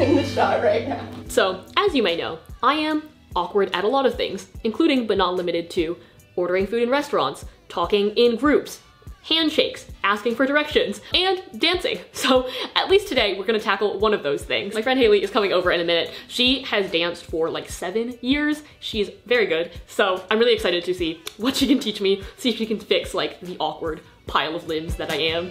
in the shot right now. So, as you may know, I am awkward at a lot of things, including but not limited to ordering food in restaurants, talking in groups, handshakes, asking for directions, and dancing. So at least today we're gonna tackle one of those things. My friend Haley is coming over in a minute. She has danced for like seven years. She's very good. So I'm really excited to see what she can teach me, see if she can fix like the awkward pile of limbs that I am.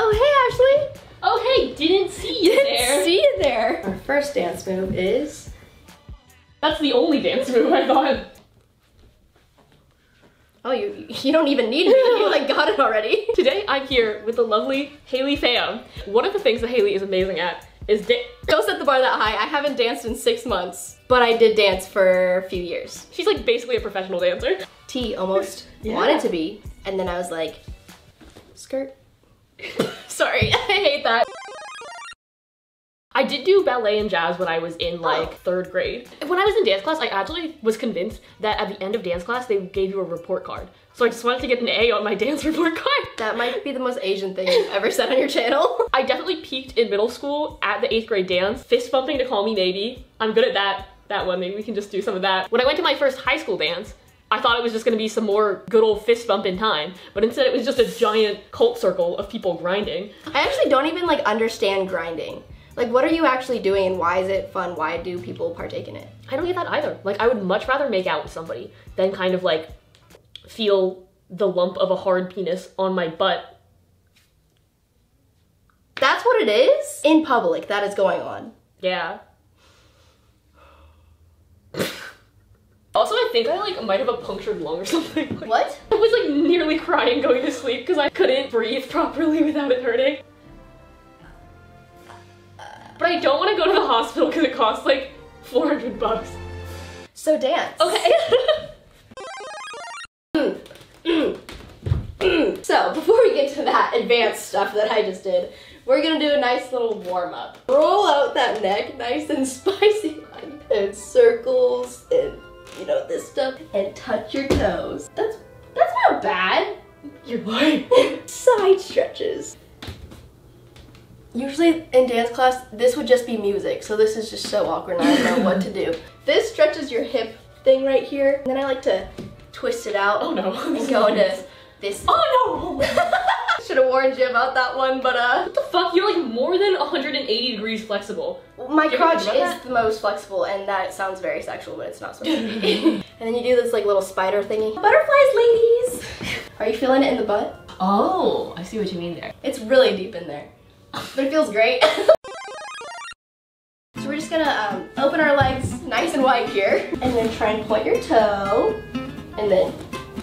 Oh, hey, Ashley. Oh hey, didn't see you there. See you there. Our first dance move is... That's the only dance move I thought. Oh, you you don't even need me. You like got it already. Today I'm here with the lovely Haley Pham. One of the things that Haley is amazing at is da- Don't set the bar that high. I haven't danced in six months, but I did dance for a few years. She's like basically a professional dancer. T almost Yeah. wanted to be, and then I was like, skirt. Sorry, I hate that. I did do ballet and jazz when I was in oh. like third grade. When I was in dance class, I actually was convinced that at the end of dance class, they gave you a report card. So I just wanted to get an A on my dance report card. That might be the most Asian thing you've ever said on your channel. I definitely peaked in middle school at the eighth grade dance. Fist bumping to call me maybe. I'm good at that. That one, maybe we can just do some of that. When I went to my first high school dance, I thought it was just gonna be some more good old fist bump in time, but instead it was just a giant cult circle of people grinding. I actually don't even like understand grinding. Like, what are you actually doing and why is it fun? Why do people partake in it? I don't get that either. Like, I would much rather make out with somebody than kind of like feel the lump of a hard penis on my butt. That's what it is? In public, that is going on. Yeah. Also, I think I like might have a punctured lung or something. Like, What? I was like nearly crying going to sleep because I couldn't breathe properly without it hurting. But I don't want to go to the hospital because it costs like 400 bucks. So dance. Okay. So before we get to that advanced stuff that I just did, we're gonna do a nice little warm up. Roll out that neck nice and spicy like and circles stuff and touch your toes. That's that's not bad. You're. Side stretches. Usually in dance class, this would just be music, so this is just so awkward and I don't know what to do. This stretches your hip thing right here, and then I like to twist it out Oh no. and go into this. Oh no! Should have warned you about that one, but uh, What the fuck? You're like more than 180 degrees flexible. my crotch is that? the most flexible, and that sounds very sexual, but it's not supposed to be. and then you do this like little spider thingy. Butterflies, ladies. Are you feeling it in the butt? Oh, I see what you mean there. It's really deep in there, but it feels great. so we're just gonna um, open our legs nice and wide here, and then try and point your toe, and then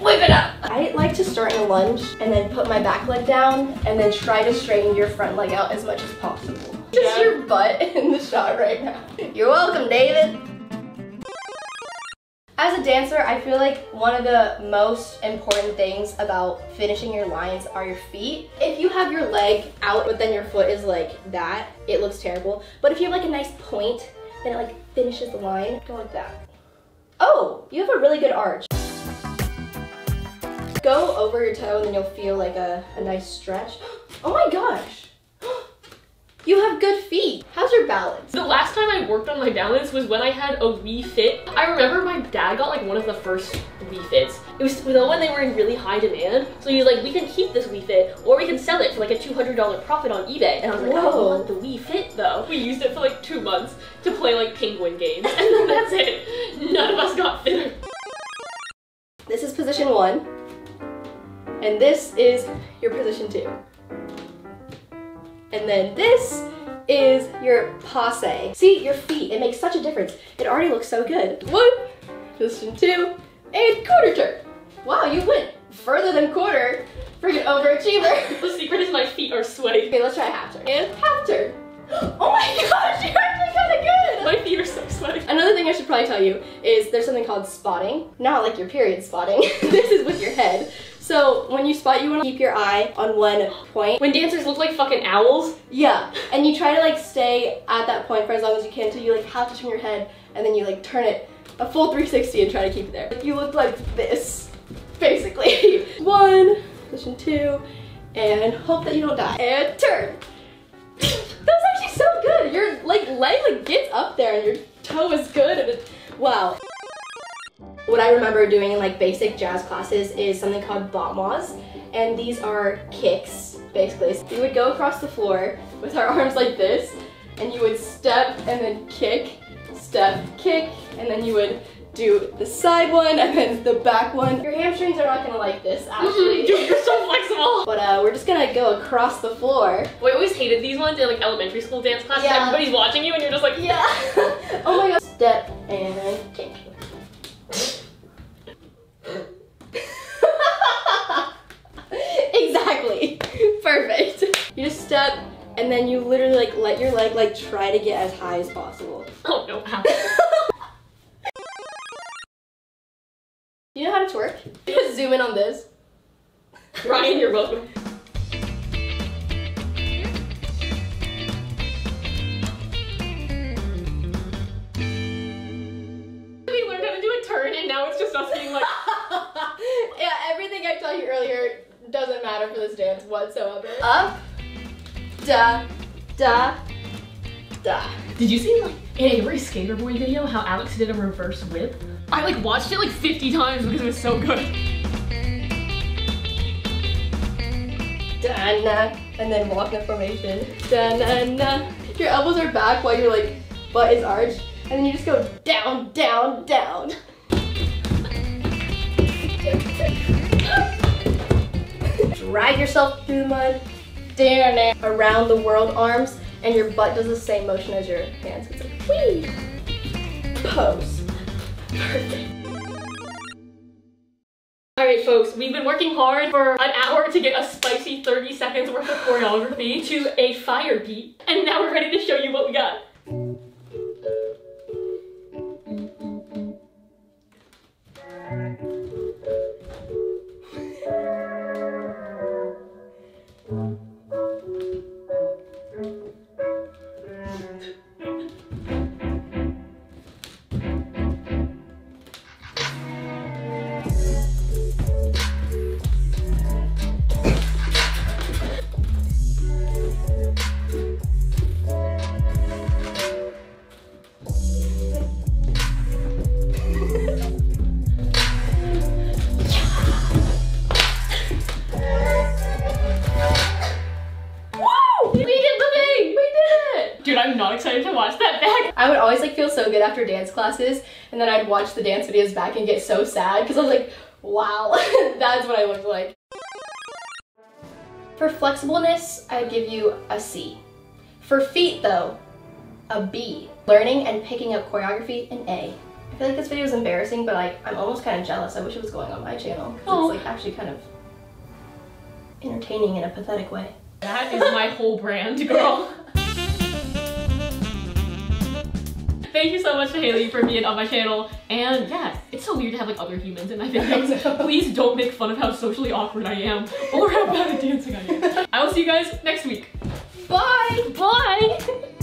whip it up. I like to start in a lunge, and then put my back leg down, and then try to straighten your front leg out as much as possible. Just Yeah. your butt in the shot right now. You're welcome, David. As a dancer, I feel like one of the most important things about finishing your lines are your feet. If you have your leg out, but then your foot is like that, it looks terrible. But if you have like a nice point, then it like finishes the line. Go like that. Oh, you have a really good arch. Go over your toe and then you'll feel like a, a nice stretch. Oh my gosh. You have good feet. How's your balance? The last time I worked on my balance was when I had a Wii Fit. I remember my dad got like one of the first Wii Fits. It was you know, when they were in really high demand. So he was like, we can keep this Wii Fit or we can sell it for like a $200 profit on eBay. And I was like, I Whoa. want the Wii Fit though. We used it for like two months to play like penguin games. And then that's it. None of us got fitter. This is position one. And this is your position two. And then this is your passe. See, your feet, it makes such a difference. It already looks so good. One, position two, and quarter turn. Wow, you went further than quarter. Freaking overachiever. The secret is my feet are sweaty. okay, let's try half turn. And half turn. Oh my gosh, you're actually kind of good. My feet are so sweaty. Another thing I should probably tell you is there's something called spotting. Not like your period spotting. this is with your head. So when you spot, you want to keep your eye on one point. When dancers look like fucking owls, Yeah, and you try to like stay at that point for as long as you can until you like have to turn your head and then you like turn it a full 360 and try to keep it there. You look like this, basically. One, position two, and hope that you don't die. And turn. that was actually so good. Your like leg like gets up there and your toe is good and it, wow. What I remember doing in like basic jazz classes is something called battements, and these are kicks basically. So we would go across the floor with our arms like this, and you would step and then kick, step, kick, and then you would do the side one and then the back one. Your hamstrings are not gonna like this actually. Dude, you're so flexible. But uh, we're just gonna go across the floor. We always hated these ones in like elementary school dance class. Yeah. Everybody's watching you and you're just like, Yeah. oh my god. Step and kick. exactly. Perfect. You just step and then you literally like let your leg like try to get as high as possible. oh no. ow. You know how to twerk? Just zoom in on this. Ryan, you're welcome. We learned how to do a turn and now it's just us being like, yeah, everything I taught you earlier doesn't matter for this dance whatsoever. Up, da, da, da. Did you see like in every skater boy video how Alex did a reverse whip? I like watched it like 50 times because it was so good. Da na, and then walk in formation. Da na na. Your elbows are back while your like butt is arched, and then you just go down, down, down. Drag yourself through the mud. Around the world arms, and your butt does the same motion as your hands. It's like whee. Pose. Perfect. Alright folks, we've been working hard for an hour to get a spicy 30 seconds worth of choreography to a fire beat, and now we're ready to show you what we got. Would always like feel so good after dance classes, and then I'd watch the dance videos back and get so sad because I was like, wow, that's what I looked like. For flexibleness, I'd give you a C. For feet, though, a B. Learning and picking up choreography, an A. I feel like this video is embarrassing, but like I'm almost kind of jealous. I wish it was going on my channel. 'cause Aw. It's oh. like actually kind of entertaining in a pathetic way. That is my whole brand, girl. Thank you so much to Haley for being on my channel. And yeah, it's so weird to have like other humans in my videos. Please don't make fun of how socially awkward I am or how bad at dancing I am. I will see you guys next week. Bye! Bye!